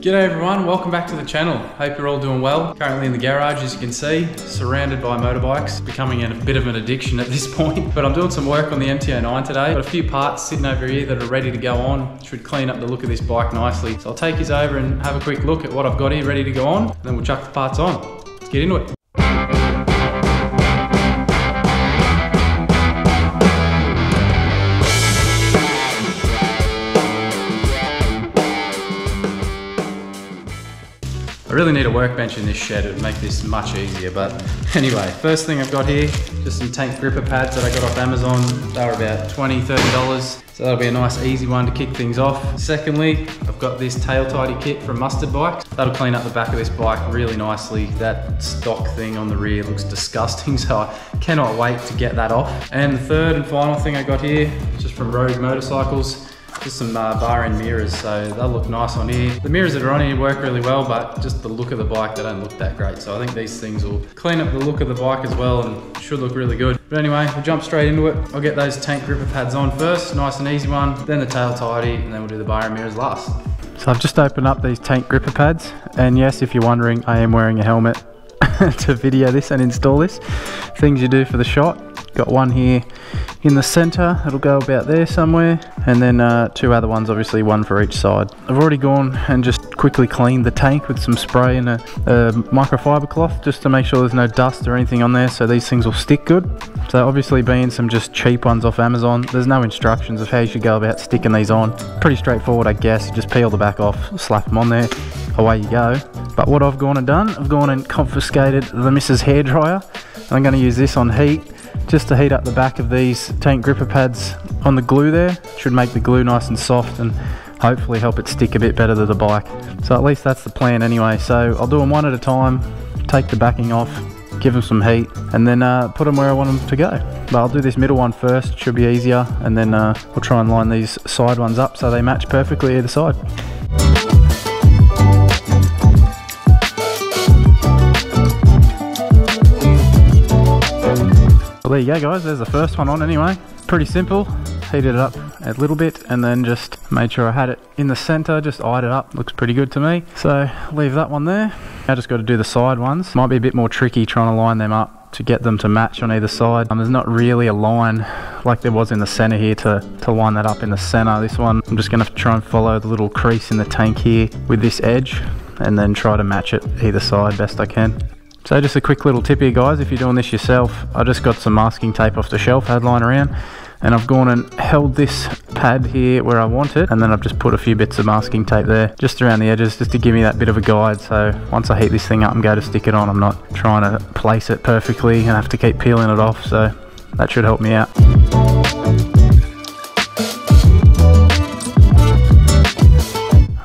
G'day everyone, welcome back to the channel. Hope you're all doing well. Currently in the garage, as you can see, surrounded by motorbikes, becoming a bit of an addiction at this point. But I'm doing some work on the MT-09 today. Got a few parts sitting over here that are ready to go on. Should clean up the look of this bike nicely. So I'll take you over and have a quick look at what I've got here ready to go on, and then we'll chuck the parts on. Let's get into it. I really need a workbench in this shed, it would make this much easier. But anyway, first thing I've got here, just some tank gripper pads that I got off Amazon. They were about $20, $30. So that'll be a nice easy one to kick things off. Secondly, I've got this tail tidy kit from Mustard Bikes. That'll clean up the back of this bike really nicely. That stock thing on the rear looks disgusting, so I cannot wait to get that off. And the third and final thing I got here, just from Rogue Motorcycles, just some uh, bar end mirrors, so they'll look nice on here. The mirrors that are on here work really well, but just the look of the bike, they don't look that great. So I think these things will clean up the look of the bike as well and should look really good. But anyway, we'll jump straight into it. I'll get those tank gripper pads on first, nice and easy one, then the tail tidy, and then we'll do the bar end mirrors last. So I've just opened up these tank gripper pads, and yes, if you're wondering, I am wearing a helmet to video this and install this. Things you do for the shot. Got one here in the center, it'll go about there somewhere, and then uh, two other ones, obviously one for each side. I've already gone and just quickly cleaned the tank with some spray and a, a microfiber cloth just to make sure there's no dust or anything on there so these things will stick good. So obviously being some just cheap ones off Amazon, there's no instructions of how you should go about sticking these on. Pretty straightforward I guess, you just peel the back off, slap them on there, away you go. But what I've gone and done, I've gone and confiscated the Mrs. Hairdryer. I'm going to use this on heat just to heat up the back of these tank gripper pads on the glue there. Should make the glue nice and soft and hopefully help it stick a bit better to the bike. So at least that's the plan anyway. So I'll do them one at a time, take the backing off, give them some heat and then uh, put them where I want them to go. But I'll do this middle one first, should be easier and then uh, we'll try and line these side ones up so they match perfectly either side. There you go guys, there's the first one on anyway. Pretty simple, heated it up a little bit and then just made sure I had it in the center, just eyed it up, looks pretty good to me. So leave that one there. Now just got to do the side ones. Might be a bit more tricky trying to line them up to get them to match on either side. Um, there's not really a line like there was in the center here to, to line that up in the center. This one, I'm just gonna try and follow the little crease in the tank here with this edge and then try to match it either side best I can. So just a quick little tip here guys, if you're doing this yourself, I just got some masking tape off the shelf, had lying around, and I've gone and held this pad here where I want it, and then I've just put a few bits of masking tape there, just around the edges, just to give me that bit of a guide, so once I heat this thing up and go to stick it on, I'm not trying to place it perfectly and have to keep peeling it off, so that should help me out.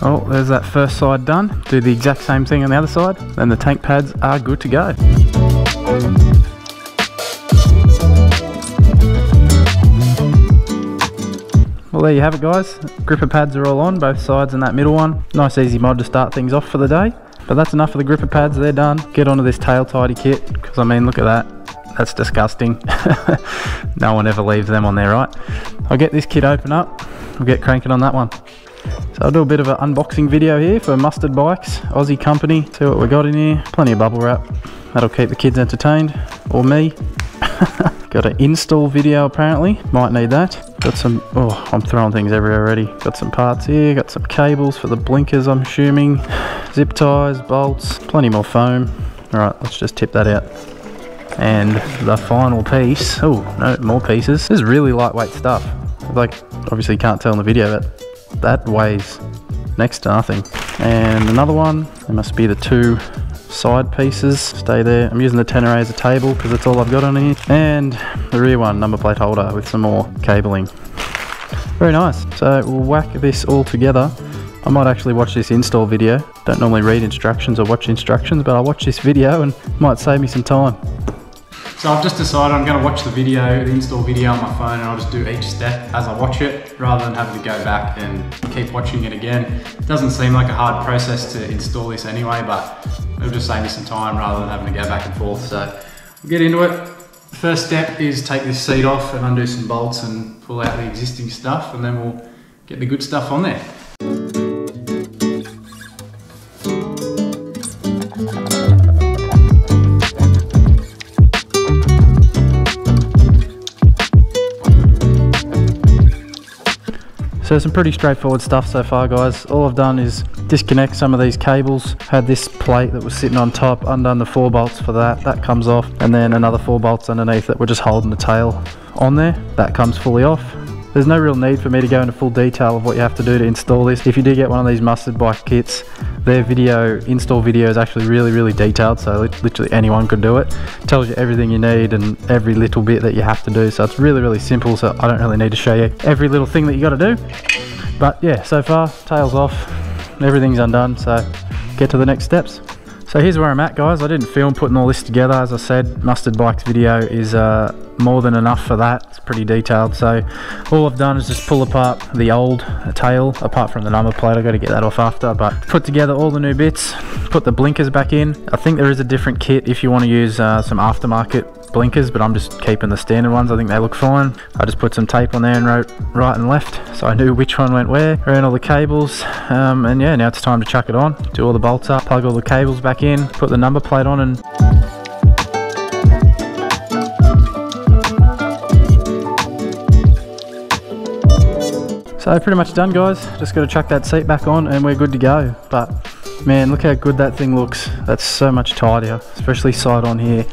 Oh, there's that first side done. Do the exact same thing on the other side. Then the tank pads are good to go. Well, there you have it guys. Gripper pads are all on, both sides and that middle one. Nice easy mod to start things off for the day. But that's enough of the gripper pads, they're done. Get onto this tail tidy kit, because I mean, look at that. That's disgusting. no one ever leaves them on there, right? I'll get this kit open up. We'll get cranking on that one. So I'll do a bit of an unboxing video here for Mustard Bikes, Aussie company. See what we got in here. Plenty of bubble wrap. That'll keep the kids entertained, or me. got an install video apparently, might need that. Got some, oh, I'm throwing things everywhere already. Got some parts here, got some cables for the blinkers I'm assuming. Zip ties, bolts, plenty more foam. Alright, let's just tip that out. And the final piece, oh, no, more pieces. This is really lightweight stuff. Like, obviously you can't tell in the video, but that weighs next to nothing. And another one, they must be the two side pieces, stay there. I'm using the Tenere as a table because that's all I've got on here. And the rear one, number plate holder with some more cabling. Very nice. So we'll whack this all together. I might actually watch this install video. Don't normally read instructions or watch instructions, but I'll watch this video and might save me some time. So I've just decided I'm going to watch the video, the install video on my phone, and I'll just do each step as I watch it, rather than having to go back and keep watching it again. It doesn't seem like a hard process to install this anyway, but it'll just save me some time rather than having to go back and forth. So we'll get into it. First step is take this seat off and undo some bolts and pull out the existing stuff, and then we'll get the good stuff on there. So some pretty straightforward stuff so far guys. All I've done is disconnect some of these cables. Had this plate that was sitting on top, undone the four bolts for that. That comes off and then another four bolts underneath that we're just holding the tail on there. That comes fully off. There's no real need for me to go into full detail of what you have to do to install this. If you do get one of these mustard bike kits, their video, install video is actually really, really detailed. So literally anyone could do it. Tells you everything you need and every little bit that you have to do. So it's really, really simple. So I don't really need to show you every little thing that you got to do. But yeah, so far, tails off, everything's undone. So get to the next steps. So here's where I'm at guys, I didn't film putting all this together, as I said, Mustard Bikes video is uh, more than enough for that, it's pretty detailed, so all I've done is just pull apart the old tail, apart from the number plate, I've got to get that off after, but put together all the new bits, put the blinkers back in, I think there is a different kit if you want to use uh, some aftermarket blinkers, but I'm just keeping the standard ones. I think they look fine. I just put some tape on there and wrote right and left, so I knew which one went where. Ran all the cables, um, and yeah, now it's time to chuck it on. Do all the bolts up, plug all the cables back in, put the number plate on, and So pretty much done guys, just got to chuck that seat back on and we're good to go. But man, look how good that thing looks. That's so much tidier, especially side on here.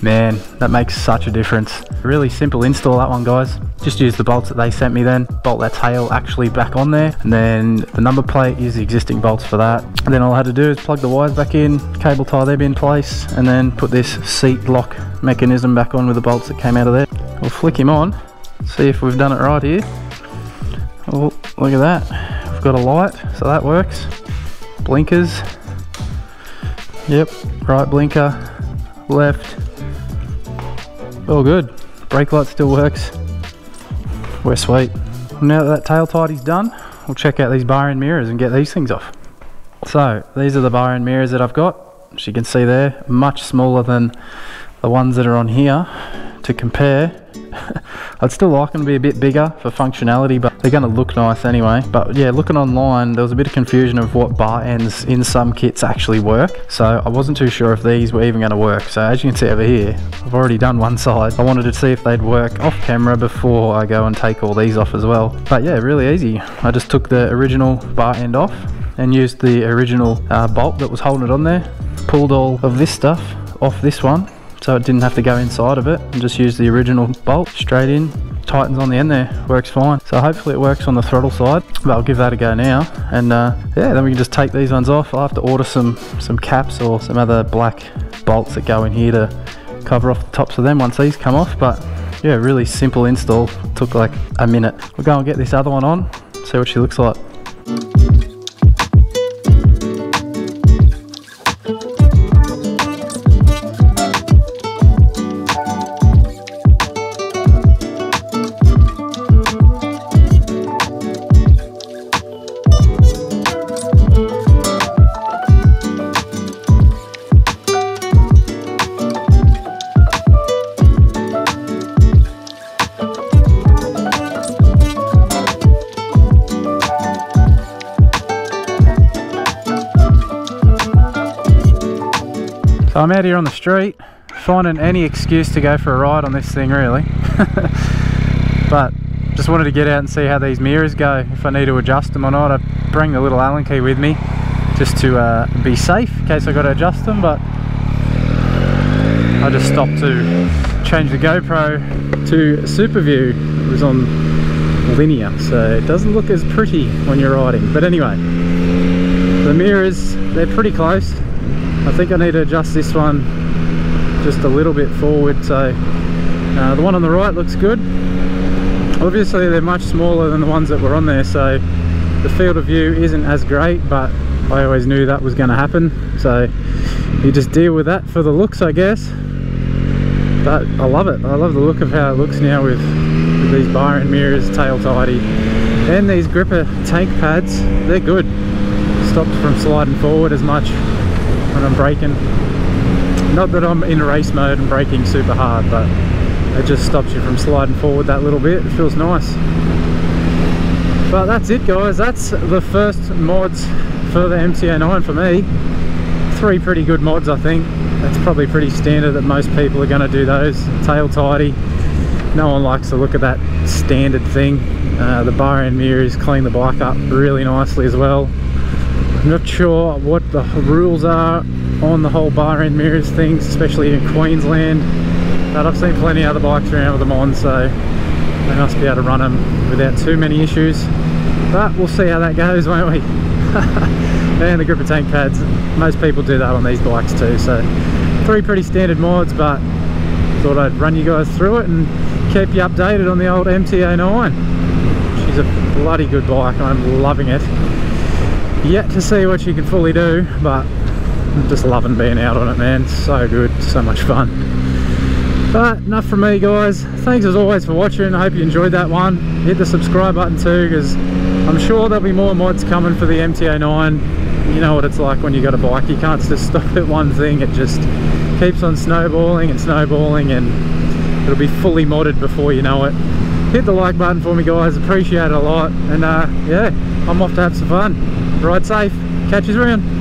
Man, that makes such a difference. Really simple install that one guys. Just use the bolts that they sent me then, bolt that tail actually back on there, and then the number plate, use the existing bolts for that. And then all I had to do is plug the wires back in, cable tie them in place, and then put this seat lock mechanism back on with the bolts that came out of there. We'll flick him on, see if we've done it right here. Oh, look at that. We've got a light, so that works. Blinkers. Yep, right blinker, left, all good. Brake light still works. We're sweet. Now that that tail tidy's done, we'll check out these bar end mirrors and get these things off. So these are the bar end mirrors that I've got. As you can see there, much smaller than the ones that are on here. To compare, I'd still like them to be a bit bigger for functionality, but they're going to look nice anyway. But yeah, looking online, there was a bit of confusion of what bar ends in some kits actually work. So I wasn't too sure if these were even going to work. So as you can see over here, I've already done one side. I wanted to see if they'd work off camera before I go and take all these off as well. But yeah, really easy. I just took the original bar end off and used the original uh, bolt that was holding it on there. Pulled all of this stuff off this one so it didn't have to go inside of it. And just use the original bolt straight in tightens on the end there works fine. So hopefully it works on the throttle side but I'll give that a go now. And uh, yeah then we can just take these ones off. I'll have to order some some caps or some other black bolts that go in here to cover off the tops of them once these come off. But yeah really simple install. Took like a minute. We'll go and get this other one on see what she looks like I'm out here on the street, finding any excuse to go for a ride on this thing really. but just wanted to get out and see how these mirrors go, if I need to adjust them or not. I bring the little Allen key with me just to uh, be safe in case I got to adjust them, but I just stopped to change the GoPro to Super View. It was on linear, so it doesn't look as pretty when you're riding. But anyway, the mirrors, they're pretty close. I think I need to adjust this one just a little bit forward so uh, the one on the right looks good. Obviously they're much smaller than the ones that were on there so the field of view isn't as great but I always knew that was going to happen. So you just deal with that for the looks I guess. But I love it. I love the look of how it looks now with, with these bar end mirrors tail tidy and these gripper tank pads. They're good. Stopped from sliding forward as much when I'm braking. Not that I'm in race mode and braking super hard, but it just stops you from sliding forward that little bit. It feels nice. But that's it guys, that's the first mods for the MT-09 for me. Three pretty good mods I think. That's probably pretty standard that most people are going to do those. Tail tidy. No one likes to look at that standard thing. Uh, the bar end mirrors clean the bike up really nicely as well. I'm not sure what the rules are on the whole bar end mirrors things, especially in Queensland. But I've seen plenty of other bikes around with them on, so they must be able to run them without too many issues. But we'll see how that goes, won't we? and the gripper tank pads, most people do that on these bikes too, so three pretty standard mods, but thought I'd run you guys through it and keep you updated on the old MT-09. She's a bloody good bike, I'm loving it. Yet to see what she can fully do, but I'm just loving being out on it, man. So good, so much fun. But enough from me, guys. Thanks as always for watching. I hope you enjoyed that one. Hit the subscribe button too, because I'm sure there'll be more mods coming for the MT-09. You know what it's like when you got a bike. You can't just stop at one thing. It just keeps on snowballing and snowballing, and it'll be fully modded before you know it. Hit the like button for me, guys. Appreciate it a lot. And uh, yeah, I'm off to have some fun. Ride safe. Catch you around.